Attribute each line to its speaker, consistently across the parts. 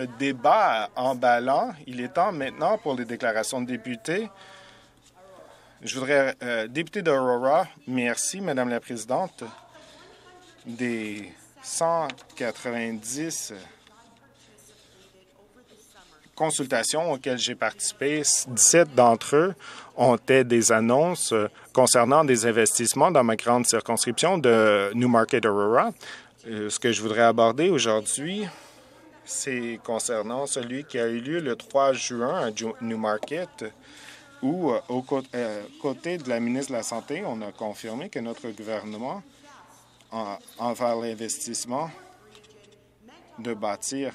Speaker 1: ce débat emballant. Il est temps maintenant pour les déclarations de députés. Je voudrais, euh, député d'Aurora, merci, Madame la Présidente, des 190 consultations auxquelles j'ai participé, 17 d'entre eux ont été des annonces concernant des investissements dans ma grande circonscription de Newmarket Aurora. Euh, ce que je voudrais aborder aujourd'hui, c'est concernant celui qui a eu lieu le 3 juin à Newmarket, où, euh, au euh, côté de la ministre de la Santé, on a confirmé que notre gouvernement, envers l'investissement de bâtir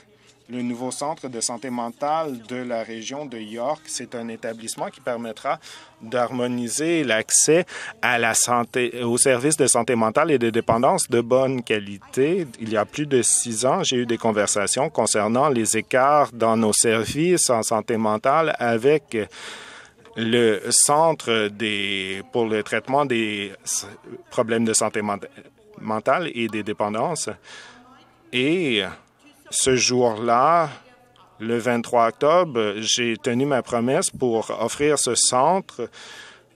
Speaker 1: le nouveau centre de santé mentale de la région de York. C'est un établissement qui permettra d'harmoniser l'accès à la santé, aux services de santé mentale et de dépendance de bonne qualité. Il y a plus de six ans, j'ai eu des conversations concernant les écarts dans nos services en santé mentale avec le Centre des, pour le traitement des problèmes de santé mentale et des dépendances. Et ce jour-là, le 23 octobre, j'ai tenu ma promesse pour offrir ce centre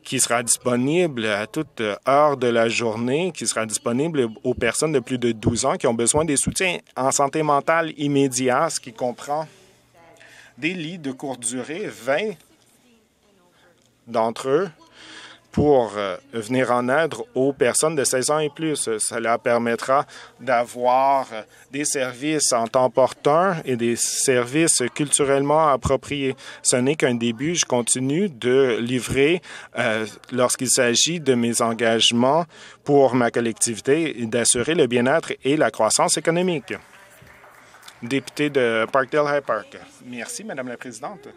Speaker 1: qui sera disponible à toute heure de la journée, qui sera disponible aux personnes de plus de 12 ans qui ont besoin des soutiens en santé mentale immédiat, ce qui comprend des lits de courte durée, 20 d'entre eux pour euh, venir en aide aux personnes de 16 ans et plus. Cela permettra d'avoir euh, des services en temps opportun et des services culturellement appropriés. Ce n'est qu'un début. Je continue de livrer euh, lorsqu'il s'agit de mes engagements pour ma collectivité et d'assurer le bien-être et la croissance économique. Député de Parkdale High Park. Merci, Madame la Présidente.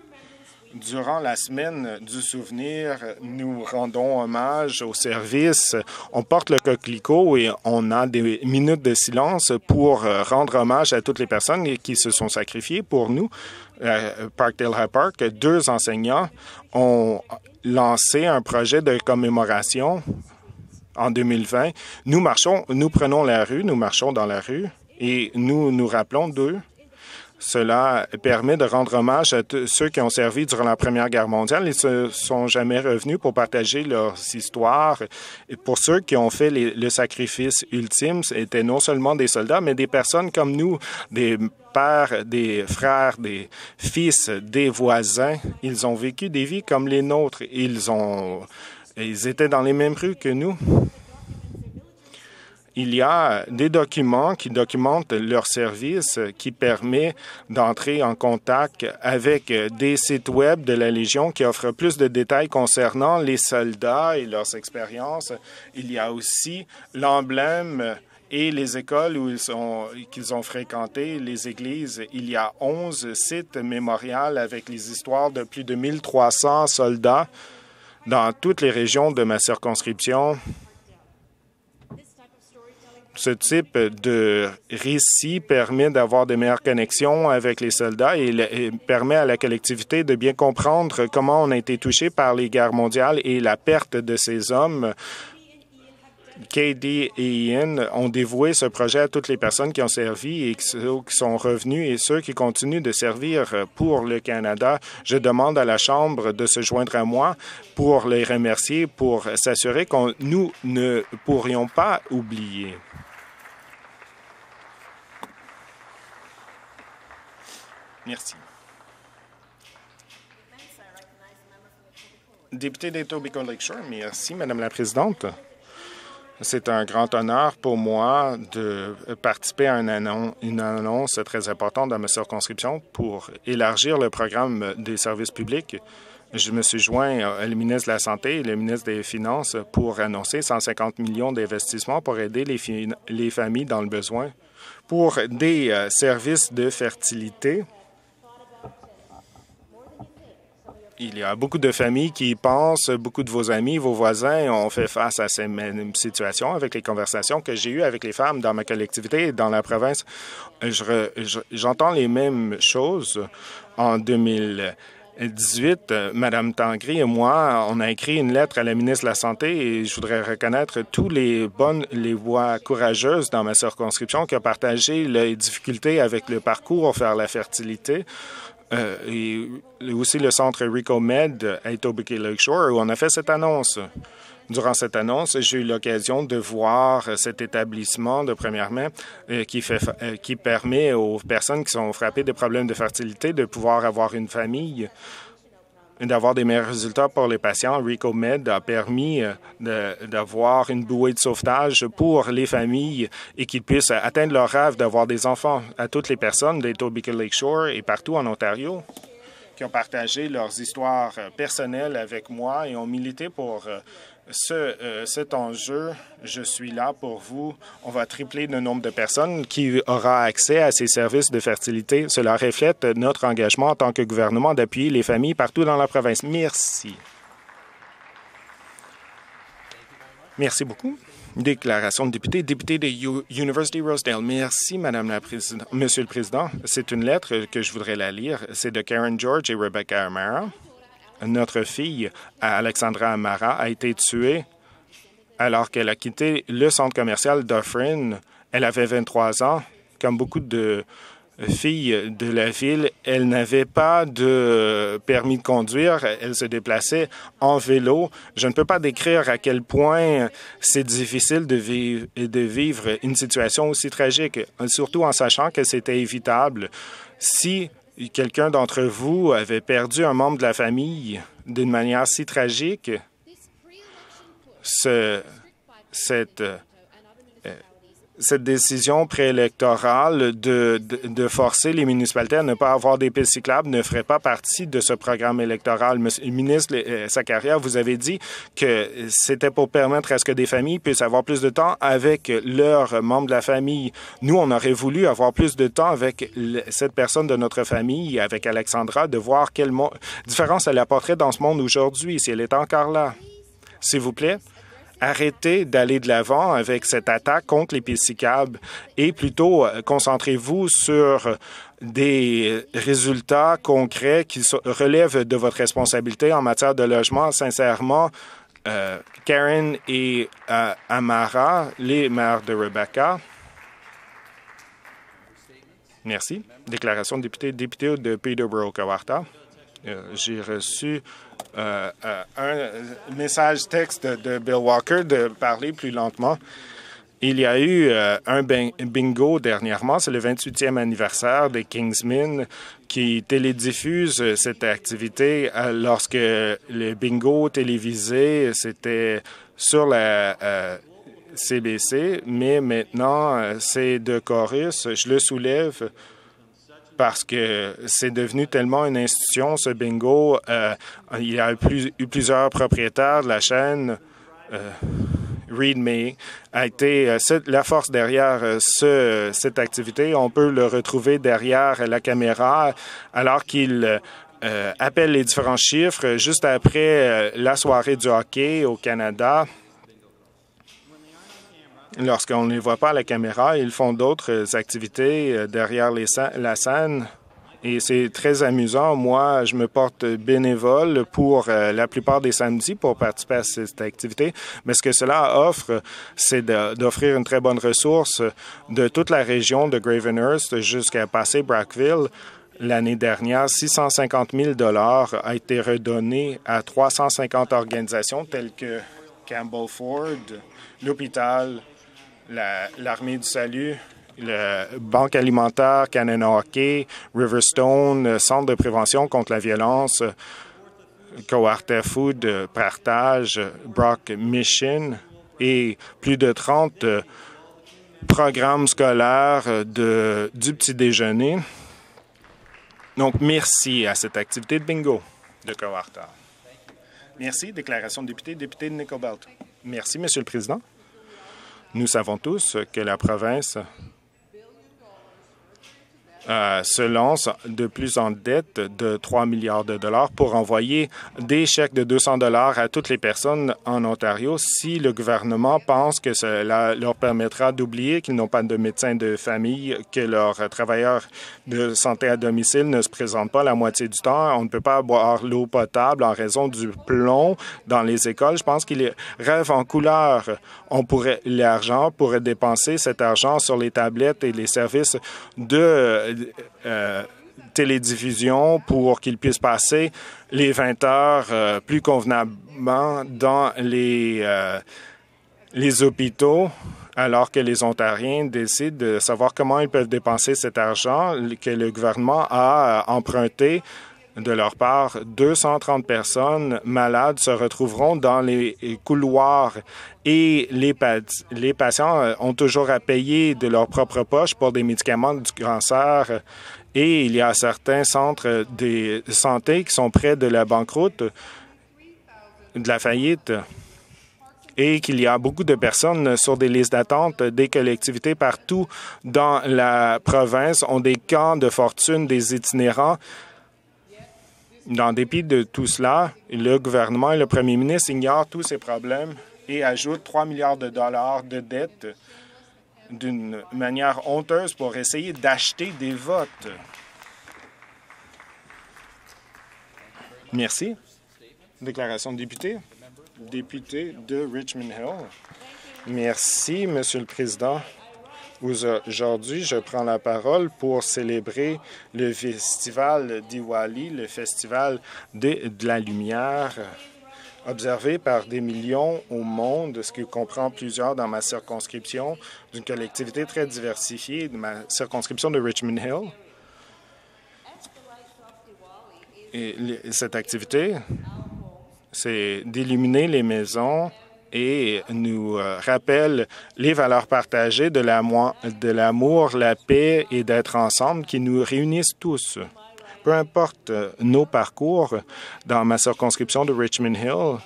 Speaker 1: Durant la semaine du souvenir, nous rendons hommage au service. On porte le coquelicot et on a des minutes de silence pour euh, rendre hommage à toutes les personnes qui se sont sacrifiées pour nous. Euh, Parkdale High Park, deux enseignants ont lancé un projet de commémoration en 2020. Nous marchons, nous prenons la rue, nous marchons dans la rue et nous nous rappelons d'eux cela permet de rendre hommage à ceux qui ont servi durant la Première Guerre mondiale. Ils ne sont jamais revenus pour partager leurs histoires. Et pour ceux qui ont fait le sacrifice ultime, c'était non seulement des soldats, mais des personnes comme nous, des pères, des frères, des fils, des voisins. Ils ont vécu des vies comme les nôtres. Ils ont, ils étaient dans les mêmes rues que nous il y a des documents qui documentent leur service, qui permet d'entrer en contact avec des sites web de la Légion qui offrent plus de détails concernant les soldats et leurs expériences. Il y a aussi l'emblème et les écoles où ils ont, qu'ils ont fréquenté, les églises. Il y a 11 sites mémorials avec les histoires de plus de 1300 soldats dans toutes les régions de ma circonscription ce type de récit permet d'avoir de meilleures connexions avec les soldats et, permet à la collectivité de bien comprendre comment on a été touché par les guerres mondiales et la perte de ces hommes. KD et Ian ont dévoué ce projet à toutes les personnes qui ont servi et qui sont revenus et ceux qui continuent de servir pour le Canada. Je demande à la Chambre de se joindre à moi pour les remercier, pour s'assurer que nous ne pourrions pas oublier. Merci. Député d'Etobicoke Lakeshore, merci, Madame la Présidente. C'est un grand honneur pour moi de participer à une annonce, très importante dans ma circonscription pour élargir le programme des services publics. Je me suis joint au ministre de la Santé et le ministre des Finances pour annoncer 150 millions d'investissements pour aider les, les, familles dans le besoin pour des euh, services de fertilité Il y a beaucoup de familles qui pensent, beaucoup de vos amis, vos voisins ont fait face à ces mêmes situations avec les conversations que j'ai eues avec les femmes dans ma collectivité et dans la province. J'entends les mêmes choses. En 2000 2018, Mme Tangri et moi, on a écrit une lettre à la ministre de la Santé et je voudrais reconnaître toutes les bonnes, les voix courageuses dans ma circonscription qui ont partagé les difficultés avec le parcours vers la fertilité. Euh, et aussi le centre RicoMed à Etobicoke Lakeshore où on a fait cette annonce. Durant cette annonce, j'ai eu l'occasion de voir cet établissement de première main euh, qui, fait, euh, qui permet aux personnes qui sont frappées de problèmes de fertilité de pouvoir avoir une famille d'avoir des meilleurs résultats pour les patients. RicoMed a permis euh, d'avoir une bouée de sauvetage pour les familles et qu'ils puissent atteindre leur rêve d'avoir des enfants à toutes les personnes d'Etobicoke Lakeshore et partout en Ontario qui ont partagé leurs histoires personnelles avec moi et ont milité pour ce, euh, cet enjeu, je suis là pour vous. On va tripler le nombre de personnes qui aura accès à ces services de fertilité. Cela reflète notre engagement en tant que gouvernement d'appuyer les familles partout dans la province. Merci. Merci beaucoup. Déclaration de député, député de University Rosedale. Merci, Madame la Présidente. Monsieur le Président, c'est une lettre que je voudrais la lire. C'est de Karen George et Rebecca Amara notre fille, Alexandra Amara, a été tuée alors qu'elle a quitté le centre commercial Dufferin. Elle avait 23 ans. Comme beaucoup de filles de la ville, elle n'avait pas de permis de conduire. Elle se déplaçait en vélo. Je ne peux pas décrire à quel point c'est difficile de vivre, de vivre une situation aussi tragique, surtout en sachant que c'était évitable. Si quelqu'un d'entre vous avait perdu un membre de la famille d'une manière si tragique, ce, cette cette décision préélectorale de, de, forcer les municipalités à ne pas avoir des pistes cyclables ne ferait pas partie de ce programme électoral. Monsieur le ministre euh, sa carrière, vous avez dit que c'était pour permettre à ce que des familles puissent avoir plus de temps avec leurs membres de la famille. Nous, on aurait voulu avoir plus de temps avec cette personne de notre famille, avec Alexandra, de voir quelle différence elle apporterait dans ce monde aujourd'hui, si elle est encore là. S'il vous plaît, arrêtez d'aller de l'avant avec cette attaque contre les pistes et plutôt euh, concentrez-vous sur des résultats concrets qui relèvent de votre responsabilité en matière de logement. Sincèrement, euh, Karen et euh, Amara, les maires de Rebecca. Merci. Déclaration de député, député de Peterborough-Kawarta. J'ai reçu euh, euh, un message texte de Bill Walker de parler plus lentement. Il y a eu euh, un bingo dernièrement, c'est le 28e anniversaire de Kingsman qui télédiffuse cette activité lorsque le bingo télévisé, c'était sur la CBC, mais maintenant c'est de chorus. Je le soulève parce que c'est devenu tellement une institution, ce bingo. Euh, il y a eu plusieurs propriétaires de la chaîne. Euh, ReadMe a été euh, la force derrière ce, cette activité. On peut le retrouver derrière la caméra alors qu'il appelle les différents chiffres juste après la soirée du hockey au Canada. Lorsqu'on ne les voit pas à la caméra, ils font d'autres activités euh, derrière la scène. Et c'est très amusant. Moi, je me porte bénévole pour euh, la plupart des samedis pour participer à cette activité. Mais ce que cela offre, c'est d'offrir une très bonne ressource de toute la région de Gravenhurst jusqu'à passer Brackville. L'année dernière, 650 000 dollars a été redonné à 350 organisations telles que Campbell Ford, l'hôpital, l'Armée du Salut, la Banque alimentaire, Canada Hockey, Riverstone, Centre de prévention contre la violence, Coarta Food, Partage, Brock Mission et plus de 30 programmes scolaires de, du petit déjeuner. Donc, merci à cette activité de bingo de Coarta. Merci. Déclaration de député, député de Nicobelt. Merci, Monsieur le Président. Nous savons tous que la province euh, se lance de plus en dette de 3 milliards de dollars pour envoyer des chèques de 200 dollars à toutes les personnes en Ontario si le gouvernement pense que cela leur permettra d'oublier qu'ils n'ont pas de médecin de famille, que leurs travailleurs de santé à domicile ne se présentent pas la moitié du temps. On ne peut pas boire l'eau potable en raison du plomb dans les écoles. Je pense qu'il rêve en couleur. On pourrait, l'argent pourrait dépenser cet argent sur les tablettes et les services de euh, télédiffusion pour qu'ils puissent passer les 20 heures euh, plus convenablement dans les, euh, les hôpitaux alors que les Ontariens décident de savoir comment ils peuvent dépenser cet argent que le gouvernement a emprunté de leur part, 230 personnes malades se retrouveront dans les couloirs et les, patients ont toujours à payer de leur propre poche pour des médicaments du cancer et il y a certains centres de santé qui sont près de la banqueroute, de la faillite et qu'il y a beaucoup de personnes sur des listes d'attente. Des collectivités partout dans la province ont des camps de fortune des itinérants dans dépit de tout cela, le gouvernement et le premier ministre ignorent tous ces problèmes et ajoutent 3 milliards de dollars de dettes d'une manière honteuse pour essayer d'acheter des votes. Merci. Déclaration de député. Député de Richmond Hill. Merci, Monsieur le Président. Aujourd'hui, je prends la parole pour célébrer le festival Diwali, le festival de, la lumière, observé par des millions au monde, ce qui comprend plusieurs dans ma circonscription, d'une collectivité très diversifiée, de ma circonscription de Richmond Hill. Et cette activité, c'est d'illuminer les maisons et nous euh, rappelle les valeurs partagées de l'amour, la paix et d'être ensemble qui nous réunissent tous. Peu importe euh, nos parcours, dans ma circonscription de Richmond Hill,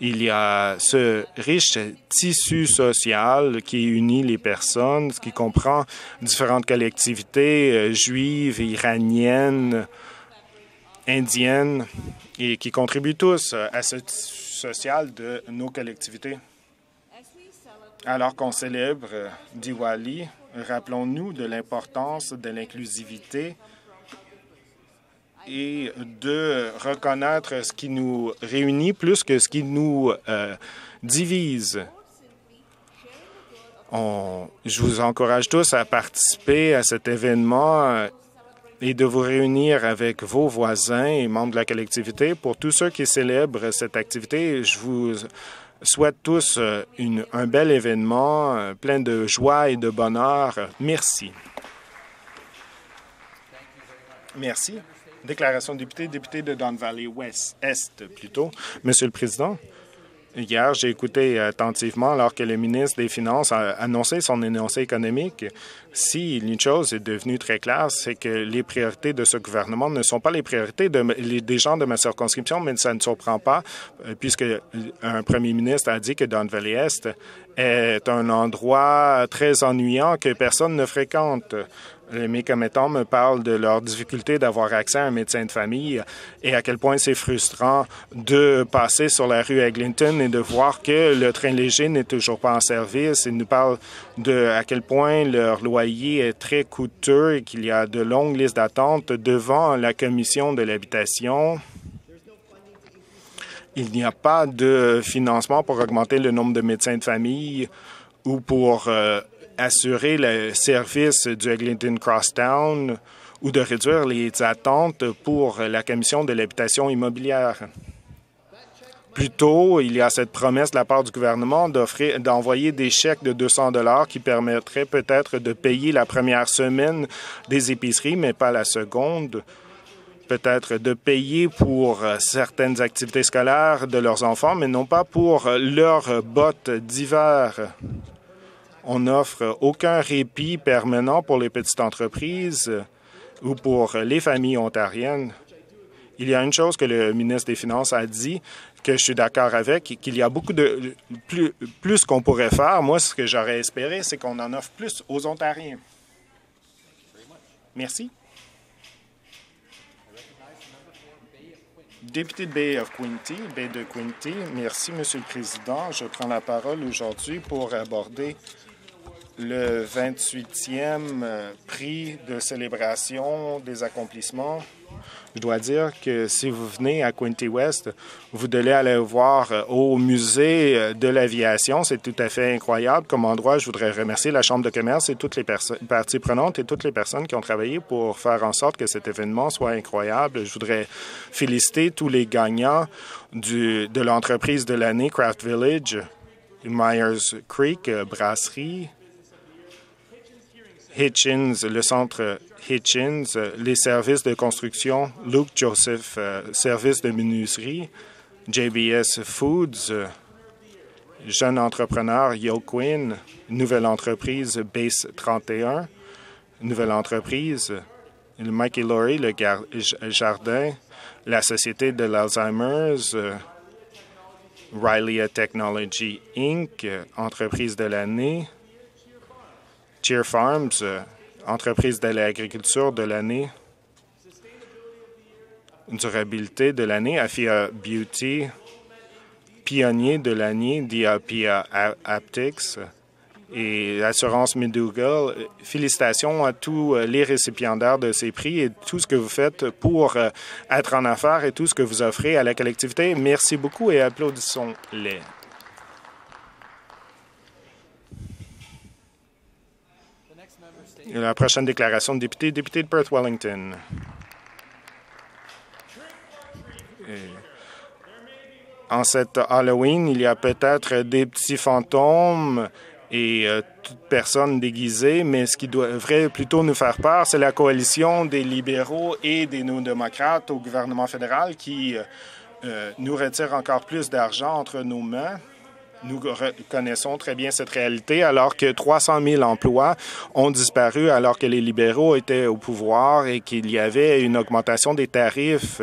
Speaker 1: il y a ce riche tissu social qui unit les personnes, ce qui comprend différentes collectivités euh, juives, iraniennes, indiennes, et qui contribuent tous à ce tissu de nos collectivités. Alors qu'on célèbre Diwali, rappelons-nous de l'importance de l'inclusivité et de reconnaître ce qui nous réunit plus que ce qui nous euh, divise. je vous encourage tous à participer à cet événement et de vous réunir avec vos voisins et membres de la collectivité. Pour tous ceux qui célèbrent cette activité, je vous souhaite tous euh, un bel événement euh, plein de joie et de bonheur. Merci. Merci. Déclaration de député, député de Don Valley West, Est plutôt. Monsieur le Président, Hier, j'ai écouté attentivement alors que le ministre des Finances a annoncé son énoncé économique. Si une chose est devenue très claire, c'est que les priorités de ce gouvernement ne sont pas les priorités de, des gens de ma circonscription, mais ça ne surprend pas, euh, puisque un premier ministre a dit que Don Valley Est est un endroit très ennuyant que personne ne fréquente. Mes commettants me parlent de leur difficulté d'avoir accès à un médecin de famille et à quel point c'est frustrant de passer sur la rue Eglinton et de voir que le train léger n'est toujours pas en service. Ils nous parlent de à quel point leur loyer est très coûteux et qu'il y a de longues listes d'attente devant la commission de l'habitation. Il n'y a pas de financement pour augmenter le nombre de médecins de famille ou pour euh, assurer le service du Eglinton Crosstown ou de réduire les attentes pour la Commission de l'habitation immobilière. Plus tôt, il y a cette promesse de la part du gouvernement d'envoyer des chèques de 200 dollars qui permettraient peut-être de payer la première semaine des épiceries, mais pas la seconde. Peut-être de payer pour certaines activités scolaires de leurs enfants, mais non pas pour leurs bottes d'hiver. On n'offre aucun répit permanent pour les petites entreprises ou pour les familles ontariennes. Il y a une chose que le ministre des Finances a dit, que je suis d'accord avec, qu'il y a beaucoup de plus, qu'on pourrait faire. Moi, ce que j'aurais espéré, c'est qu'on en offre plus aux Ontariens. Merci. Député de Bay of Quinty, Bay de Quinty, merci, Monsieur le Président. Je prends la parole aujourd'hui pour aborder le 28e euh, prix de célébration des accomplissements. Je dois dire que si vous venez à Quinty West, vous devez aller voir euh, au musée euh, de l'aviation. C'est tout à fait incroyable comme endroit. Je voudrais remercier la Chambre de commerce et toutes les parties prenantes et toutes les personnes qui ont travaillé pour faire en sorte que cet événement soit incroyable. Je voudrais féliciter tous les gagnants du, de l'entreprise de l'année Craft Village, Myers Creek Brasserie, Hitchens, le centre Hitchens, les services de construction, Luke Joseph, euh, service de menuiserie, JBS Foods, jeune entrepreneur Yo Quinn, nouvelle entreprise Base 31, nouvelle entreprise, Mikey Laurie, le jardin, la Société de l'Alzheimer's, Riley Technology Inc., entreprise de l'année, Cheer Farms, euh, entreprise de l'agriculture de l'année, durabilité de l'année, Afia Beauty, pionnier de l'année, Diapia Aptics et Assurance McDougall. Félicitations à tous euh, les récipiendaires de ces prix et tout ce que vous faites pour euh, être en affaires et tout ce que vous offrez à la collectivité. Merci beaucoup et applaudissons-les. La prochaine déclaration de député, député de Perth-Wellington. En cette Halloween, il y a peut-être des petits fantômes et euh, toute personne déguisée, mais ce qui devrait plutôt nous faire peur, c'est la coalition des libéraux et des néo-démocrates au gouvernement fédéral qui euh, euh, nous retire encore plus d'argent entre nos mains. Nous connaissons très bien cette réalité alors que 300 000 emplois ont disparu alors que les libéraux étaient au pouvoir et qu'il y avait une augmentation des tarifs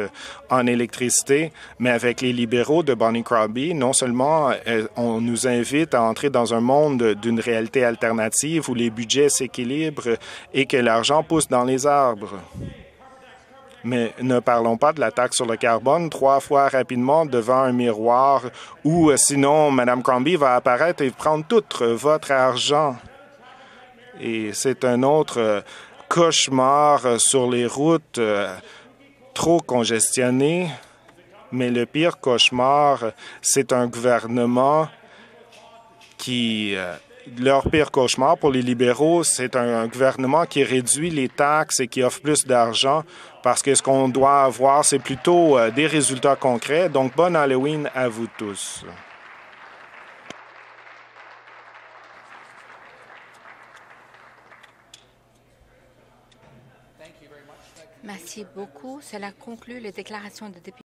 Speaker 1: en électricité. Mais avec les libéraux de Bonnie Crombie, non seulement euh, on nous invite à entrer dans un monde d'une réalité alternative où les budgets s'équilibrent et que l'argent pousse dans les arbres. Mais ne parlons pas de la taxe sur le carbone trois fois rapidement devant un miroir ou euh, sinon Mme Crombie va apparaître et prendre tout votre argent. Et c'est un autre euh, cauchemar euh, sur les routes trop congestionnées. Mais le pire cauchemar, c'est un gouvernement qui leur pire cauchemar pour les libéraux, c'est un, gouvernement qui réduit les taxes et qui offre plus d'argent parce que ce qu'on doit avoir, c'est plutôt euh, des résultats concrets. Donc, bon Halloween à vous tous.
Speaker 2: Merci beaucoup. Cela conclut les déclarations de députés.